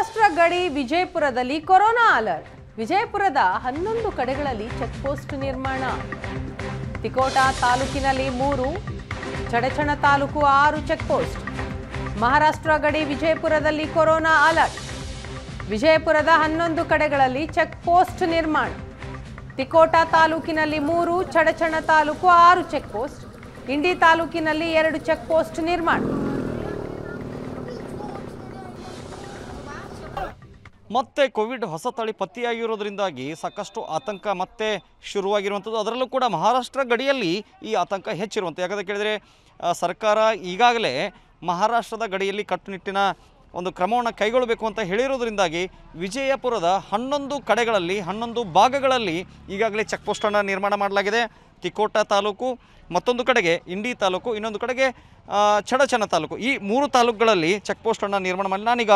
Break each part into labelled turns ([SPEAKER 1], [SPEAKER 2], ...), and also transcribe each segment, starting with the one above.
[SPEAKER 1] ಮಹಾರಾಷ್ಟ್ರ ಗಡಿ ವಿಜಯಪುರದಲ್ಲಿ corona alert. ವಿಜಯಪುರದ ಹನ್ನೊಂದು ಕಡೆಗಳಲ್ಲಿ ಚೆಕ್ ಪೋಸ್ಟ್ ನಿರ್ಮಾಣ. ತಿಕೋಟಾ ತಾಲೂಕಿನಲ್ಲಿ ಮೂರು, ಚಡಚಣ ತಾಲೂಕು ಆರು ಚೆಕ್ ಪೋಸ್ಟ್. ಮಹಾರಾಷ್ಟ್ರ ಗಡಿ ವಿಜಯಪುರದಲ್ಲಿ ಕೊರೋನಾ ಅಲರ್ಟ್. ವಿಜಯಪುರದ ಹನ್ನೊಂದು ಕಡೆಗಳಲ್ಲಿ ಚೆಕ್ ಪೋಸ್ಟ್ ನಿರ್ಮಾಣ. ತಿಕೋಟಾ ತಾಲೂಕಿನಲ್ಲಿ ಮೂರು, ಚಡಚಣ ತಾಲೂಕು ಆರು ಚೆಕ್ ಪೋಸ್ಟ್. ಇಂಡಿ ತಾಲೂಕಿನಲ್ಲಿ ಎರಡು ಚೆಕ್ ಪೋಸ್ಟ್ ನಿರ್ಮಾಣ.
[SPEAKER 2] ಮತ್ತೆ ಕೋವಿಡ್ ಹೊಸ ತಳಿ ಪತ್ತೆಯಾಗಿರೋದ್ರಿಂದಾಗಿ ಸಾಕಷ್ಟು ಆತಂಕ ಮತ್ತೆ ಶುರುವಾಗಿರುವಂಥದ್ದು. ಅದರಲ್ಲೂ ಕೂಡ ಮಹಾರಾಷ್ಟ್ರ ಗಡಿಯಲ್ಲಿ ಈ ಆತಂಕ ಹೆಚ್ಚಿರುವಂಥ ಯಾಕಂದರೆ ಕೇಳಿದರೆ ಸರ್ಕಾರ ಈಗಾಗಲೇ ಮಹಾರಾಷ್ಟ್ರದ ಗಡಿಯಲ್ಲಿ ಕಟ್ಟುನಿಟ್ಟಿನ ಒಂದು ಕ್ರಮವನ್ನು ಕೈಗೊಳ್ಳಬೇಕು ಅಂತ ಹೇಳಿರೋದ್ರಿಂದಾಗಿ ವಿಜಯಪುರದ ಹನ್ನೊಂದು ಕಡೆಗಳಲ್ಲಿ, ಹನ್ನೊಂದು ಭಾಗಗಳಲ್ಲಿ ಈಗಾಗಲೇ ಚೆಕ್ ಪೋಸ್ಟನ್ನು ನಿರ್ಮಾಣ ಮಾಡಲಾಗಿದೆ. ತಿಕೋಟ ತಾಲೂಕು, ಮತ್ತೊಂದು ಕಡೆಗೆ ಇಂಡಿ ತಾಲೂಕು, ಇನ್ನೊಂದು ಕಡೆಗೆ ಚಡಚನ ತಾಲೂಕು. ಈ ಮೂರು ತಾಲೂಕುಗಳಲ್ಲಿ ಚೆಕ್ ಪೋಸ್ಟನ್ನು ನಿರ್ಮಾಣ ಮಾಡಿ ನಾನೀಗ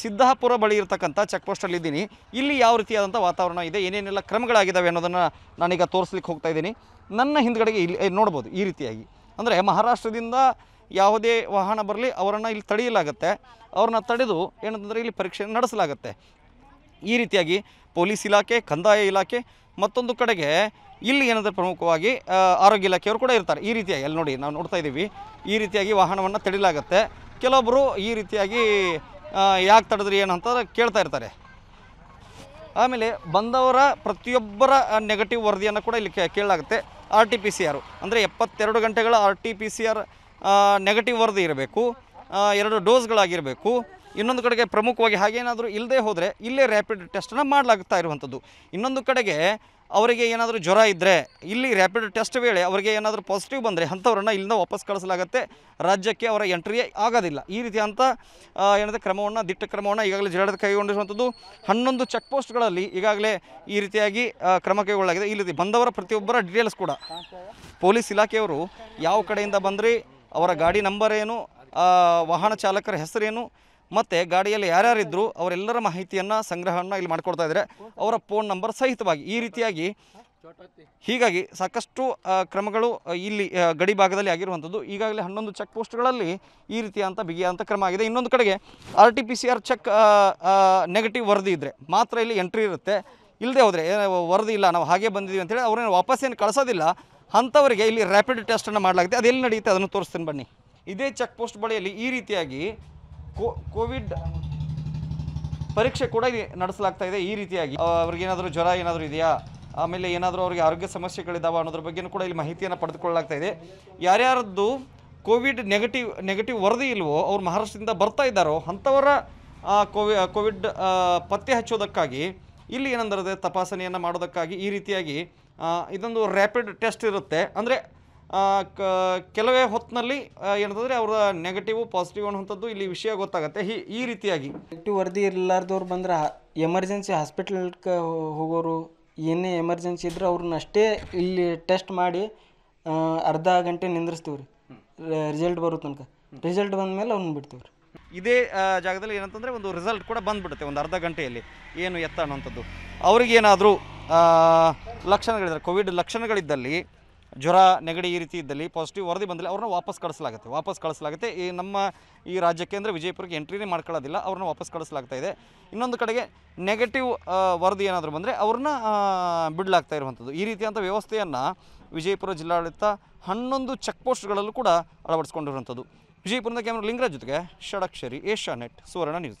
[SPEAKER 2] ಸಿದ್ದಾಪುರ ಬಳಿ ಇರತಕ್ಕಂಥ ಚೆಕ್ ಪೋಸ್ಟಲ್ಲಿ ಇದ್ದೀನಿ. ಇಲ್ಲಿ ಯಾವ ರೀತಿಯಾದಂಥ ವಾತಾವರಣ ಇದೆ, ಏನೇನೆಲ್ಲ ಕ್ರಮಗಳಾಗಿದ್ದಾವೆ ಅನ್ನೋದನ್ನು ನಾನೀಗ ತೋರಿಸ್ಲಿಕ್ಕೆ ಹೋಗ್ತಾ ಇದ್ದೀನಿ. ನನ್ನ ಹಿಂದ್ಗಡೆಗೆ ಇಲ್ಲಿ ನೋಡ್ಬೋದು ಈ ರೀತಿಯಾಗಿ. ಅಂದರೆ ಮಹಾರಾಷ್ಟ್ರದಿಂದ ಯಾವುದೇ ವಾಹನ ಬರಲಿ, ಅವರನ್ನು ಇಲ್ಲಿ ತಡೆಯಲಾಗುತ್ತೆ. ಅವ್ರನ್ನ ತಡೆದು ಏನಂತಂದರೆ ಇಲ್ಲಿ ಪರೀಕ್ಷೆ ನಡೆಸಲಾಗುತ್ತೆ. ಈ ರೀತಿಯಾಗಿ ಪೊಲೀಸ್ ಇಲಾಖೆ, ಕಂದಾಯ ಇಲಾಖೆ ಮತ್ತೊಂದು ಕಡೆಗೆ ಇಲ್ಲಿ ಏನಾದರೂ ಪ್ರಮುಖವಾಗಿ ಆರೋಗ್ಯ ಇಲಾಖೆಯವರು ಕೂಡ ಇರ್ತಾರೆ. ಈ ರೀತಿಯಾಗಿ ಅಲ್ಲಿ ನೋಡಿ ನಾವು ನೋಡ್ತಾ ಇದ್ದೀವಿ. ಈ ರೀತಿಯಾಗಿ ವಾಹನವನ್ನು ತಡಿಲಾಗುತ್ತೆ ಕೆಲವೊಬ್ಬರು ಈ ರೀತಿಯಾಗಿ ಯಾಕೆ ತಡೆದ್ರಿ ಏನು ಅಂತ ಕೇಳ್ತಾ ಇರ್ತಾರೆ. ಆಮೇಲೆ ಬಂದವರ ಪ್ರತಿಯೊಬ್ಬರ ನೆಗೆಟಿವ್ ವರದಿಯನ್ನು ಕೂಡ ಇಲ್ಲಿ ಕೇಳಲಾಗುತ್ತೆ. R T P C R ಅಂದರೆ ಎಪ್ಪತ್ತೆರಡು ಗಂಟೆಗಳ R T P C R negative ವರದಿ ಇರಬೇಕು. ಎರಡು ಡೋಸ್ಗಳಾಗಿರಬೇಕು ಇನ್ನೊಂದು ಕಡೆಗೆ ಪ್ರಮುಖವಾಗಿ ಹಾಗೇನಾದರೂ ಇಲ್ಲದೆ ಹೋದರೆ ಇಲ್ಲೇ ರ್ಯಾಪಿಡ್ ಟೆಸ್ಟನ್ನು ಮಾಡಲಾಗ್ತಾ ಇರುವಂಥದ್ದು. ಇನ್ನೊಂದು ಕಡೆಗೆ ಅವರಿಗೆ ಏನಾದರೂ ಜ್ವರ ಇದ್ದರೆ ಇಲ್ಲಿ ರ್ಯಾಪಿಡ್ ಟೆಸ್ಟ್ ವೇಳೆ ಅವರಿಗೆ ಏನಾದರೂ ಪಾಸಿಟಿವ್ ಬಂದರೆ ಅಂಥವ್ರನ್ನ ಇಲ್ಲಿಂದ ವಾಪಸ್ ಕಳಿಸಲಾಗುತ್ತೆ. ರಾಜ್ಯಕ್ಕೆ ಅವರ ಎಂಟ್ರಿ ಆಗೋದಿಲ್ಲ. ಈ ರೀತಿಯಂಥ ಏನಂದರೆ ಕ್ರಮವನ್ನು, ದಿಟ್ಟ ಕ್ರಮವನ್ನು ಈಗಾಗಲೇ ಜಿಲ್ಲಾಡಳಿತ ಕೈಗೊಂಡಿರುವಂಥದ್ದು. ಹನ್ನೊಂದು ಚೆಕ್ ಪೋಸ್ಟ್ಗಳಲ್ಲಿ ಈಗಾಗಲೇ ಈ ರೀತಿಯಾಗಿ ಕ್ರಮ ಕೈಗೊಳ್ಳಲಾಗಿದೆ. ಈ ರೀತಿ ಬಂದವರ ಪ್ರತಿಯೊಬ್ಬರ ಡೀಟೇಲ್ಸ್ ಕೂಡ. ಪೊಲೀಸ್ ಇಲಾಖೆಯವರು ಯಾವ ಕಡೆಯಿಂದ ಬಂದ್ರಿ, ಅವರ ಗಾಡಿ ನಂಬರ್ ಏನು ವಾಹನ ಚಾಲಕರ ಹೆಸರೇನು ಮತ್ತು ಗಾಡಿಯಲ್ಲಿ ಯಾರ್ಯಾರಿದ್ದರು ಅವರೆಲ್ಲರ ಮಾಹಿತಿಯನ್ನು, ಸಂಗ್ರಹವನ್ನು ಇಲ್ಲಿ ಮಾಡ್ಕೊಡ್ತಾ ಇದ್ದಾರೆ. ಅವರ ಫೋನ್ ನಂಬರ್ ಸಹಿತವಾಗಿ, ಈ ರೀತಿಯಾಗಿ ಹೀಗಾಗಿ ಸಾಕಷ್ಟು ಕ್ರಮಗಳು ಇಲ್ಲಿ ಗಡಿ ಭಾಗದಲ್ಲಿ ಆಗಿರುವಂಥದ್ದು. ಈಗಾಗಲೇ ಹನ್ನೊಂದು ಚೆಕ್ ಪೋಸ್ಟ್ಗಳಲ್ಲಿ ಈ ರೀತಿಯಾದಂಥ ಬಿಗಿಯಾದಂಥ ಕ್ರಮ ಆಗಿದೆ. ಇನ್ನೊಂದು ಕಡೆಗೆ R T P C R check negative ವರದಿ ಇದ್ದರೆ ಮಾತ್ರ ಇಲ್ಲಿ ಎಂಟ್ರಿ ಇರುತ್ತೆ. ಇಲ್ಲದೆ ಹೋದರೆ ವರದಿ ಇಲ್ಲ, ನಾವು ಹಾಗೆ ಬಂದಿದ್ದೀವಿ ಅಂತೇಳಿ ವಾಪಸ್ ಏನು ಕಳಿಸೋದಿಲ್ಲ. ಅಂಥವರಿಗೆ ಇಲ್ಲಿ ರ್ಯಾಪಿಡ್ ಟೆಸ್ಟನ್ನು ಮಾಡಲಾಗುತ್ತೆ. ಅದೆಲ್ಲಿ ನಡೆಯುತ್ತೆ ಅದನ್ನು ತೋರಿಸ್ತೀನಿ ಬನ್ನಿ. ಇದೇ ಚೆಕ್ ಪೋಸ್ಟ್ ಬಳಿಯಲ್ಲಿ ಈ ರೀತಿಯಾಗಿ ಕೋವಿಡ್ ಪರೀಕ್ಷೆ ಕೂಡ ನಡೆಸಲಾಗ್ತಾ ಇದೆ ಈ ರೀತಿಯಾಗಿ. ಅವ್ರಿಗೇನಾದರೂ ಜ್ವರ ಏನಾದರೂ ಇದೆಯಾ? ಆಮೇಲೆ ಏನಾದರೂ ಅವರಿಗೆ ಆರೋಗ್ಯ ಸಮಸ್ಯೆಗಳಿದ್ದಾವೆ ಅನ್ನೋದ್ರ ಬಗ್ಗೆನೂ ಕೂಡ ಇಲ್ಲಿ ಮಾಹಿತಿಯನ್ನು ಪಡೆದುಕೊಳ್ಳಲಾಗ್ತಾ ಇದೆ. ಯಾರ್ಯಾರದ್ದು ಕೋವಿಡ್ ನೆಗೆಟಿವ್ ನೆಗೆಟಿವ್ ವರದಿ ಇಲ್ವೋ, ಅವ್ರು ಮಹಾರಾಷ್ಟ್ರದಿಂದ ಬರ್ತಾ ಇದ್ದಾರೋ, ಅಂಥವರ ಕೋವಿ ಕೋವಿಡ್ ಪತ್ತೆ ಹಚ್ಚೋದಕ್ಕಾಗಿ, ಇಲ್ಲಿ ಏನಂದ್ರೆ ತಪಾಸಣೆಯನ್ನು ಮಾಡೋದಕ್ಕಾಗಿ ಈ ರೀತಿಯಾಗಿ ಇದೊಂದು ರ್ಯಾಪಿಡ್ ಟೆಸ್ಟ್ ಇರುತ್ತೆ. ಅಂದರೆ ಕೆಲವೇ ಹೊತ್ತಿನಲ್ಲಿ ಏನಂತಂದರೆ ಅವರ ನೆಗೆಟಿವ್ ಪಾಸಿಟಿವ್ ಅನ್ನುವಂಥದ್ದು ಇಲ್ಲಿ ವಿಷಯ ಗೊತ್ತಾಗುತ್ತೆ. ಈ ಈ ರೀತಿಯಾಗಿ.
[SPEAKER 3] ನೆಗೆಟಿವ್ ವರದಿ ಇರಲಾರ್ದವ್ರು ಬಂದ್ರೆ ಎಮರ್ಜೆನ್ಸಿ ಹಾಸ್ಪಿಟ್ಲ್ಗೆ ಹೋಗೋರು ಏನೇ ಎಮರ್ಜೆನ್ಸಿ ಇದ್ರೆ ಅವ್ರನ್ನ ಅಷ್ಟೇ ಇಲ್ಲಿ ಟೆಸ್ಟ್ ಮಾಡಿ ಅರ್ಧ ಗಂಟೆ ನಿಂದ್ರಿಸ್ತೀವಿ ರೀ ರಿಸಲ್ಟ್ ಬರೋ ತನಕ. ರಿಸಲ್ಟ್ ಬಂದಮೇಲೆ ಅವ್ನ ಬಿಡ್ತೀವಿ ರೀ
[SPEAKER 2] ಇದೇ ಜಾಗದಲ್ಲಿ ಏನಂತಂದರೆ ಒಂದು ರಿಸಲ್ಟ್ ಕೂಡ ಬಂದುಬಿಡುತ್ತೆ ಒಂದು ಅರ್ಧ ಗಂಟೆಯಲ್ಲಿ. ಏನು ಎತ್ತ ಅನ್ನೋಂಥದ್ದು ಅವ್ರಿಗೇನಾದರೂ ಲಕ್ಷಣಗಳಿದ್ದಾರೆ ಕೋವಿಡ್ ಲಕ್ಷಣಗಳಿದ್ದಲ್ಲಿ ಜ್ವರ, ನೆಗಡಿ ಈ ರೀತಿ ಇದ್ದಲ್ಲಿ ಪಾಸಿಟಿವ್ ವರದಿ ಬಂದಲ್ಲಿ ಅವ್ರನ್ನ ವಾಪಸ್ ಕಳಿಸಲಾಗುತ್ತೆ. ವಾಪಸ್ ಕಳಿಸಲಾಗುತ್ತೆ. ಈ ನಮ್ಮ ಈ ರಾಜ್ಯಕ್ಕೆ ಅಂದರೆ ವಿಜಯಪುರಕ್ಕೆ ಎಂಟ್ರಿನೇ ಮಾಡ್ಕೊಳ್ಳೋದಿಲ್ಲ, ಅವ್ರನ್ನ ವಾಪಸ್ ಕಳಿಸಲಾಗ್ತಾ ಇದೆ. ಇನ್ನೊಂದು ಕಡೆಗೆ ನೆಗೆಟಿವ್ ವರದಿ ಏನಾದರೂ ಬಂದರೆ ಅವ್ರನ್ನ ಬಿಡಲಾಗ್ತಾ ಇರುವಂಥದ್ದು. ಈ ರೀತಿಯಾದಂಥ ವ್ಯವಸ್ಥೆಯನ್ನು ವಿಜಯಪುರ ಜಿಲ್ಲಾಡಳಿತ ಹನ್ನೊಂದು ಚೆಕ್ ಪೋಸ್ಟ್ಗಳಲ್ಲೂ ಕೂಡ ಅಳವಡಿಸ್ಕೊಂಡಿರುವಂಥದ್ದು. ವಿಜಯಪುರದ ಕ್ಯಾಮ್ರಾ ಲಿಂಗರಾಜ್ ಜೊತೆಗೆ Shadakshari, Asia net, Suvarna news.